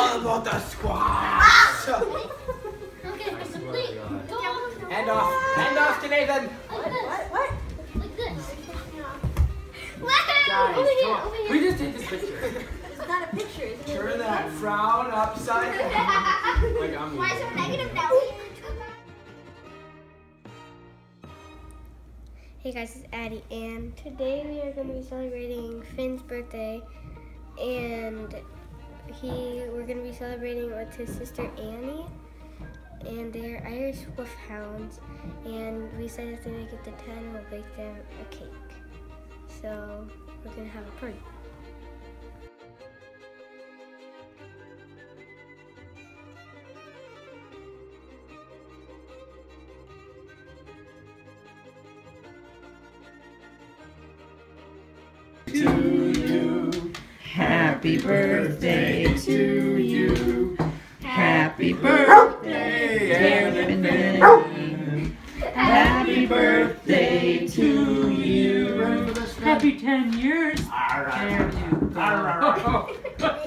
all about the squash. Okay, wait, go on. Hand off. Hand off to Nathan. Like this. What? Like this. Guys, Over here, over here. We just take this picture. It's not a picture, isn't it? Turn that frown upside down. Like I'm Why so negative now? Hey guys, it's Addie, and today we are going to be celebrating Finn's birthday, and he we're going to be celebrating with his sister Annie, and they're Irish Wolfhounds, and we said if they make it to 10, we'll bake them a cake. So we're to have a party. Happy birthday to you. Happy birthday, dear Finn. Happy birthday to you. Happy 10 years. There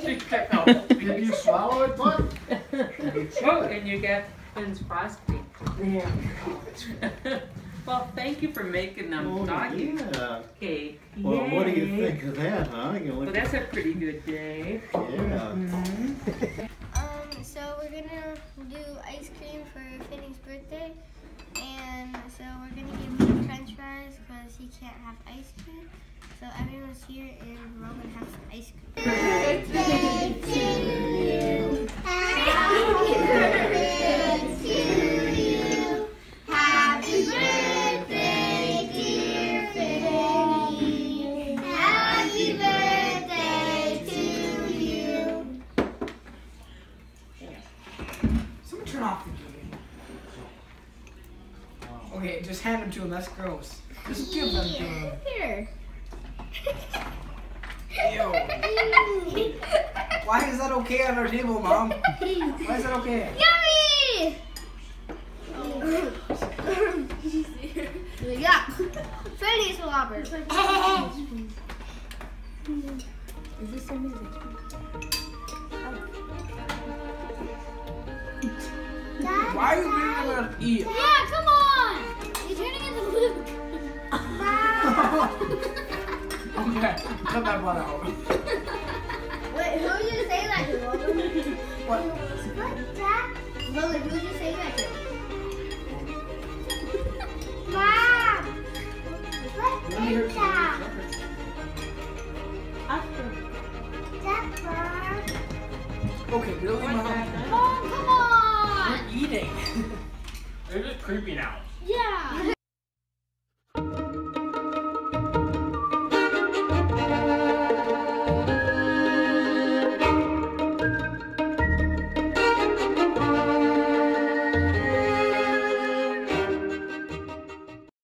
you go. Did you swallow it, bud? Oh, and you got Finn's frosty. Well, thank you for making them Oh, doggy yeah. cake. Well, what do you think of that, huh? You Well, look, that's a pretty good day. yeah. Um, so we're gonna do ice cream for Finney's birthday, and so we're gonna give him French fries because he can't have ice cream. So everyone's here, and we're all gonna have some ice cream. Happy Someone off the game. Okay, just hand them to him. That's gross. Just give them to him. Here. Ew. Why is that okay on our table, Mom? Why is that okay? Yummy! Yeah. Fanny's slobber. Is this some music? Why are you leaving us eat? Yeah, come on! You're turning into Luke. Okay, cut that one out. Wait, who did you say that to, Logan? What? What, Dad? Logan, who did you say that to? Mom! What hear that? Pepper. Pepper. Okay, really, Mom? Mom,